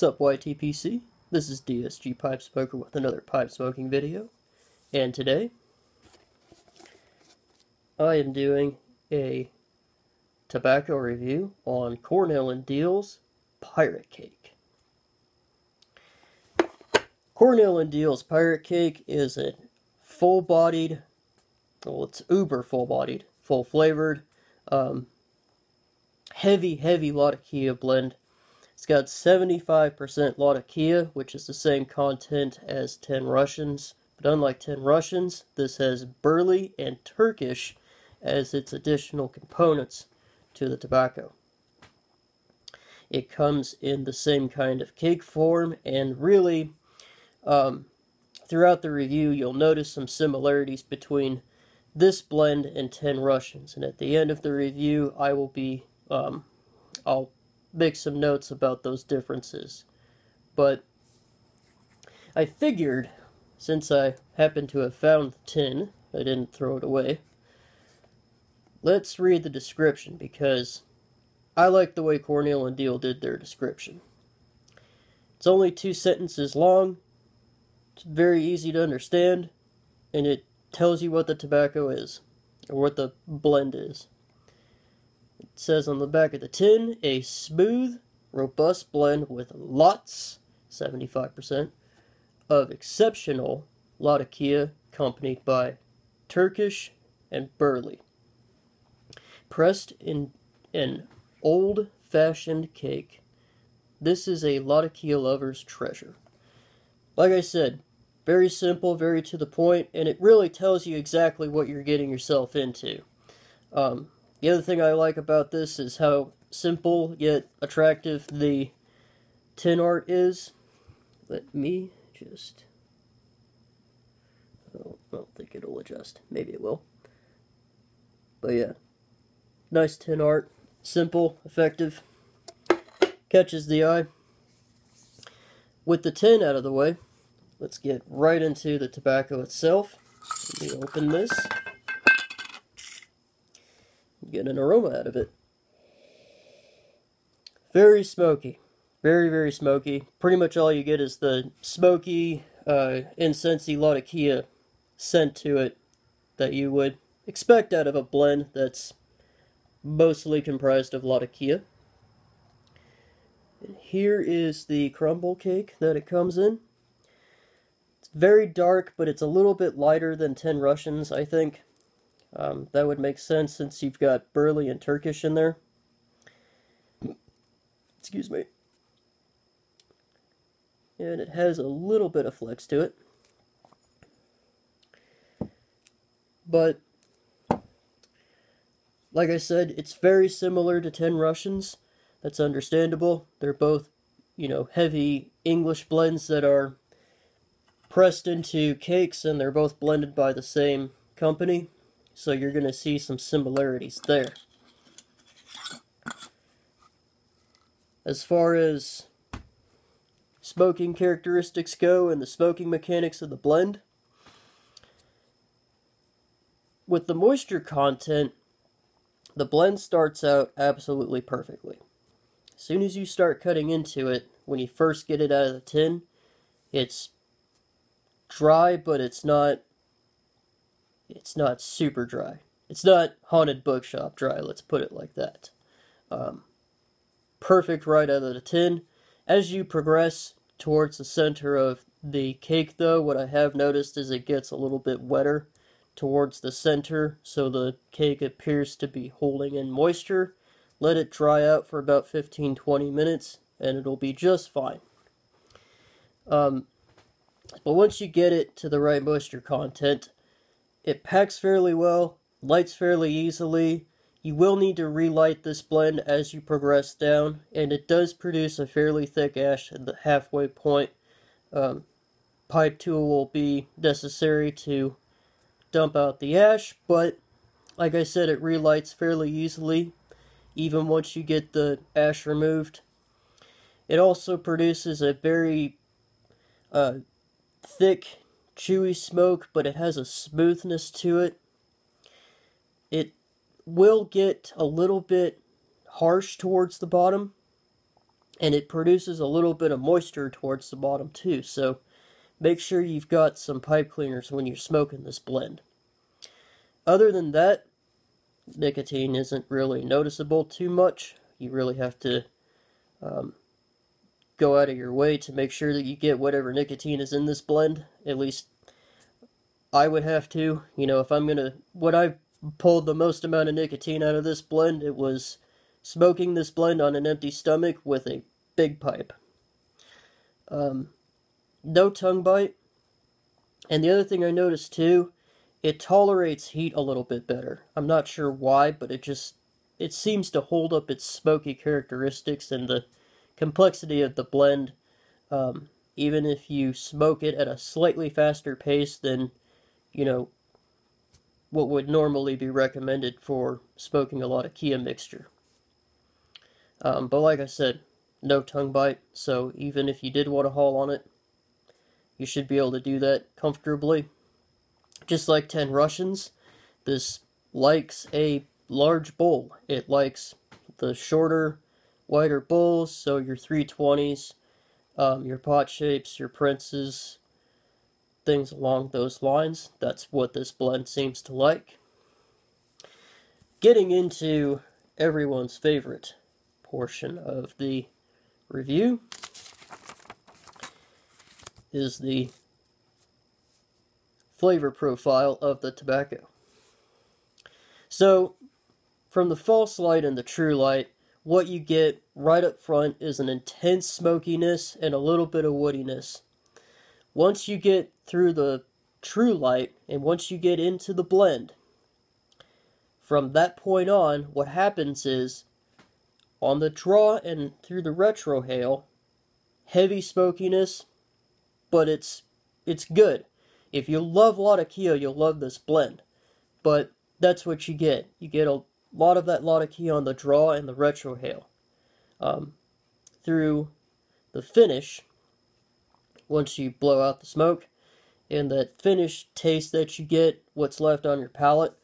What's up YTPC? This is DSG Pipe Smoker with another pipe smoking video. And today, I am doing a tobacco review on Cornell and Diehl's Pirate Kake. Cornell and Diehl's Pirate Kake is a full-bodied, well it's uber full-bodied, full-flavored, um, heavy, heavy Latakia blend it's got 75% Latakia, which is the same content as 10 Russians, but unlike 10 Russians, this has burley and Turkish as its additional components to the tobacco. It comes in the same kind of cake form, and really, um, throughout the review, you'll notice some similarities between this blend and 10 Russians. And at the end of the review, I will be, um, I'll make some notes about those differences. But I figured, since I happen to have found the tin, I didn't throw it away. Let's read the description because I like the way Cornell and Diehl did their description. It's only two sentences long, it's very easy to understand, and it tells you what the tobacco is, or what the blend is. It says on the back of the tin, a smooth, robust blend with lots, 75%, of exceptional Latakia accompanied by Turkish and Burley. Pressed in an old-fashioned cake, this is a Latakia lover's treasure. Like I said, very simple, very to the point, and it really tells you exactly what you're getting yourself into. Um, the other thing I like about this is how simple yet attractive the tin art is. Let me just... Oh, I don't think it'll adjust. Maybe it will. But yeah. Nice tin art. Simple, effective. Catches the eye. With the tin out of the way, let's get right into the tobacco itself. Let me open this get an aroma out of it. Very smoky. Very, very smoky. Pretty much all you get is the smoky, uh, incensey Latakia scent to it that you would expect out of a blend that's mostly comprised of Latakia. And here is the crumble cake that it comes in. It's very dark, but it's a little bit lighter than 10 Russians, I think. Um, that would make sense since you've got Burley and Turkish in there. Excuse me. And it has a little bit of flex to it. But, like I said, it's very similar to 10 Russians. That's understandable. They're both, you know, heavy English blends that are pressed into cakes, and they're both blended by the same company. So you're going to see some similarities there. As far as smoking characteristics go and the smoking mechanics of the blend, with the moisture content, the blend starts out absolutely perfectly. As soon as you start cutting into it, when you first get it out of the tin, it's dry, but it's not it's not super dry. It's not haunted bookshop dry, let's put it like that. Um, perfect right out of the tin. As you progress towards the center of the cake, though, what I have noticed is it gets a little bit wetter towards the center, so the cake appears to be holding in moisture. Let it dry out for about 15-20 minutes, and it'll be just fine. Um, but once you get it to the right moisture content, it packs fairly well, lights fairly easily. You will need to relight this blend as you progress down, and it does produce a fairly thick ash at the halfway point. Um, pipe tool will be necessary to dump out the ash, but like I said, it relights fairly easily, even once you get the ash removed. It also produces a very uh, thick chewy smoke, but it has a smoothness to it. It will get a little bit harsh towards the bottom, and it produces a little bit of moisture towards the bottom too. So make sure you've got some pipe cleaners when you're smoking this blend. Other than that, nicotine isn't really noticeable too much. You really have to um, go out of your way to make sure that you get whatever nicotine is in this blend. At least I would have to. You know, if I'm to... What I pulled the most amount of nicotine out of this blend, it was smoking this blend on an empty stomach with a big pipe. Um, no tongue bite. And the other thing I noticed too, it tolerates heat a little bit better. I'm not sure why, but it just it seems to hold up its smoky characteristics and the complexity of the blend. Um, even if you smoke it at a slightly faster pace than, you know, what would normally be recommended for smoking a Latakia mixture. Um, but like I said, no tongue bite, so even if you did want to haul on it, you should be able to do that comfortably. Just like 10 Russians, this likes a large bowl. It likes the shorter, wider bowls, so your 320s, um, your pot shapes, your princes, things along those lines. That's what this blend seems to like. Getting into everyone's favorite portion of the review is the flavor profile of the tobacco. So, from the false light and the true light, what you get right up front is an intense smokiness and a little bit of woodiness. Once you get through the true light and once you get into the blend, from that point on, what happens is on the draw and through the retrohale, heavy smokiness, but it's it's good. If you love Latakia, you'll love this blend. But that's what you get. You get a lot of that Latakia on the draw and the retrohale. Um, through the finish, once you blow out the smoke, and that finished taste that you get, what's left on your palate,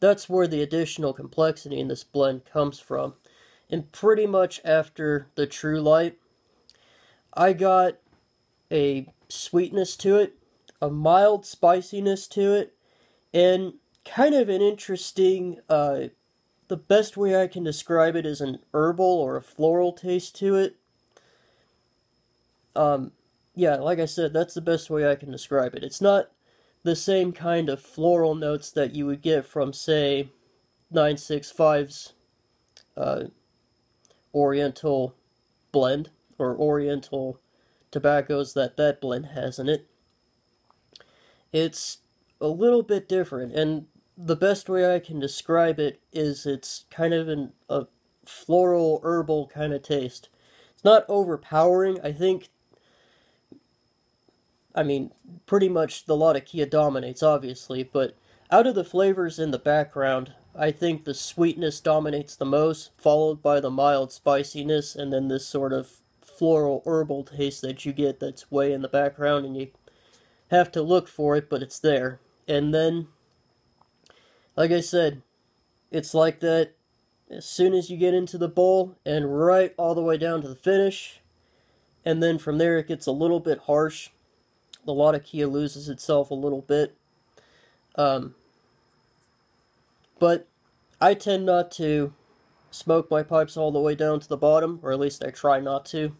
that's where the additional complexity in this blend comes from. And pretty much after the True Light, I got a sweetness to it, a mild spiciness to it, and kind of an interesting, uh, the best way I can describe it is an herbal or a floral taste to it. Um, yeah, like I said, that's the best way I can describe it. It's not the same kind of floral notes that you would get from, say, 965's uh, Oriental blend or Oriental tobaccos that that blend has in it. It's a little bit different, and the best way I can describe it is it's kind of an, a floral, herbal kind of taste. It's not overpowering. I think, I mean, pretty much the Latakia dominates, obviously, but out of the flavors in the background, I think the sweetness dominates the most, followed by the mild spiciness, and then this sort of floral herbal taste that you get that's way in the background and you have to look for it, but it's there. And then, like I said, it's like that as soon as you get into the bowl and right all the way down to the finish. And then from there it gets a little bit harsh. The Latakia loses itself a little bit. Um, but I tend not to smoke my pipes all the way down to the bottom, or at least I try not to.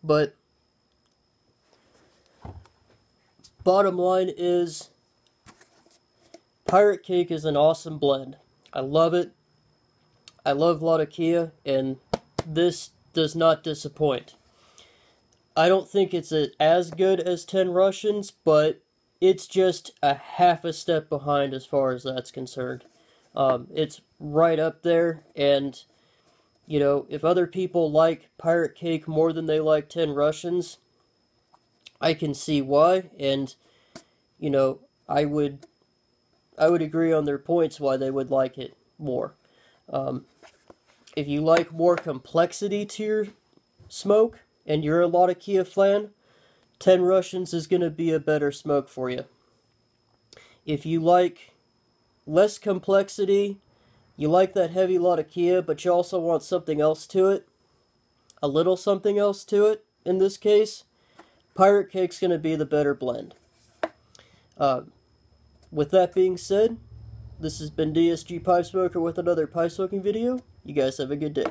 But bottom line is Pirate Kake is an awesome blend. I love it. I love Latakia, and this does not disappoint. I don't think it's as good as 10 Russians, but it's just a half a step behind as far as that's concerned. Um, it's right up there, and you know, if other people like Pirate Kake more than they like 10 Russians, I can see why, and, you know, I would, I would agree on their points why they would like it more. Um, if you like more complexity to your smoke, and you're a Latakia fan, 10 Russians is going to be a better smoke for you. If you like less complexity you like that heavy Latakia, but you also want something else to it, a little something else to it in this case, Pirate Kake's going to be the better blend. Uh, with that being said, this has been DSG Pipe Smoker with another pipe smoking video. You guys have a good day.